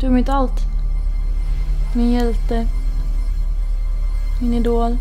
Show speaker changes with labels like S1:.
S1: Du är mitt allt. Min hjälte. Min idol.